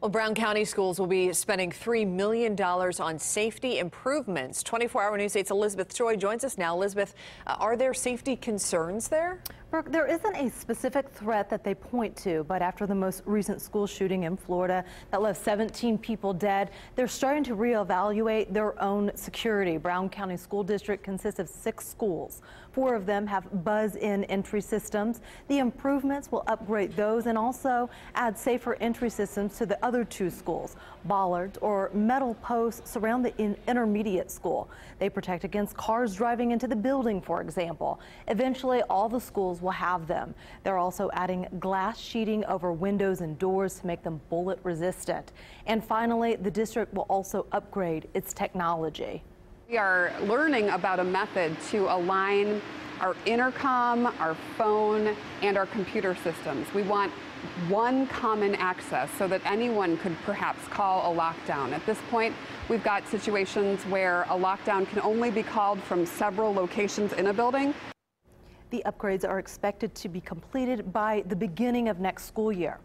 Well, Brown County schools will be spending $3 million on safety improvements. 24 Hour News 8's Elizabeth Choi joins us now. Elizabeth, uh, are there safety concerns there? Brooke, there isn't a specific threat that they point to, but after the most recent school shooting in Florida that left 17 people dead, they're starting to reevaluate their own security. Brown County School District consists of six schools. Four of them have buzz-in entry systems. The improvements will upgrade those and also add safer entry systems to the other two schools. Bollards or metal posts surround the in intermediate school. They protect against cars driving into the building, for example. Eventually, all the schools will have them. They're also adding glass sheeting over windows and doors to make them bullet resistant. And finally, the district will also upgrade its technology. We are learning about a method to align our intercom, our phone, and our computer systems. We want one common access so that anyone could perhaps call a lockdown. At this point, we've got situations where a lockdown can only be called from several locations in a building. The upgrades are expected to be completed by the beginning of next school year.